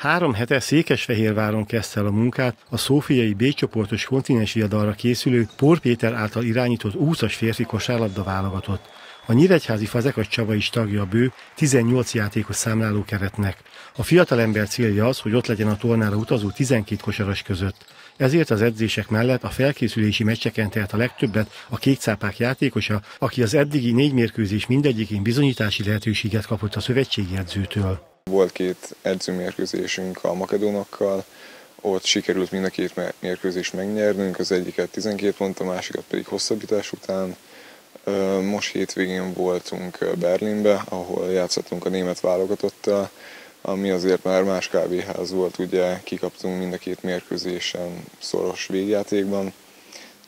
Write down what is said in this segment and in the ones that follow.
Három hete Székesfehérváron kezdte el a munkát a szófiai B csoportos kontinens viadalra készülő Pór Péter által irányított úszas férfi kosárlabda válogatott. A Nyíregyházi Fazekas Csaba is tagja a bő 18 játékos számláló keretnek. A fiatalember célja az, hogy ott legyen a tornára utazó 12 kosaras között. Ezért az edzések mellett a felkészülési meccseken telt a legtöbbet a kékcápák játékosa, aki az eddigi négy mérkőzés mindegyikén bizonyítási lehetőséget kapott a szövetségi edzőtől. Volt két edzőmérkőzésünk a makedónokkal, ott sikerült mind a két mérkőzést megnyernünk, az egyiket 12 pont, a másikat pedig hosszabbítás után. Most hétvégén voltunk Berlinbe, ahol játszottunk a német válogatottal, ami azért már más kávéház volt, ugye kikaptunk mind a két mérkőzésen szoros végjátékban,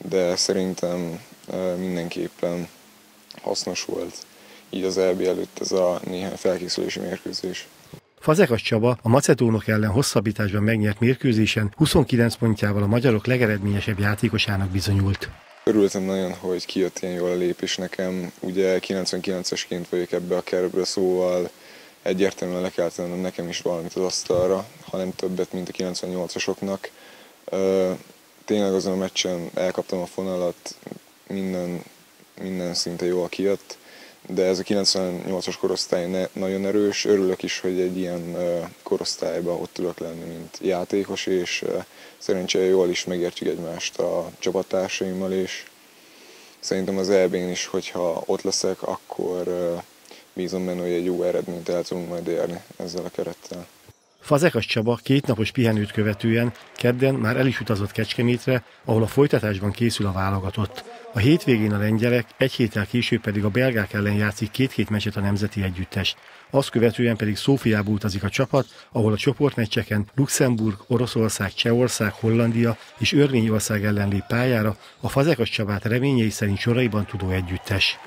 de szerintem mindenképpen hasznos volt így az EB előtt ez a néhány felkészülési mérkőzés. Fazekas Csaba a macedónok ellen hosszabbításban megnyert mérkőzésen 29 pontjával a magyarok legeredményesebb játékosának bizonyult. Örültem nagyon, hogy kijött ilyen jól a lépés nekem. Ugye 99-esként vagyok ebbe a kerből, szóval egyértelműen le kell tennem nekem is valamit az asztalra, hanem többet, mint a 98-asoknak. Tényleg azon a meccsen elkaptam a fonalat, minden, minden szinte jól kijött de ez a 98-as korosztály ne, nagyon erős. Örülök is, hogy egy ilyen korosztályban ott tudok lenni, mint játékos, és szerencsére jól is megértjük egymást a csapattársaimmal, és szerintem az EB-n is, hogyha ott leszek, akkor bízom benne, hogy egy jó eredményt el tudunk majd érni ezzel a kerettel. Fazekas Csaba kétnapos pihenőt követően kedden már el is utazott Kecskemétre, ahol a folytatásban készül a válogatott. A hétvégén a lengyelek, egy héttel később pedig a belgák ellen játszik két-két meccset a nemzeti együttes. Azt követően pedig Szófiába utazik a csapat, ahol a csoportmeccseken Luxemburg, Oroszország, Csehország, Hollandia és Örményország ellen lép pályára a Fazekas Csabát reményei szerint soraiban tudó együttes.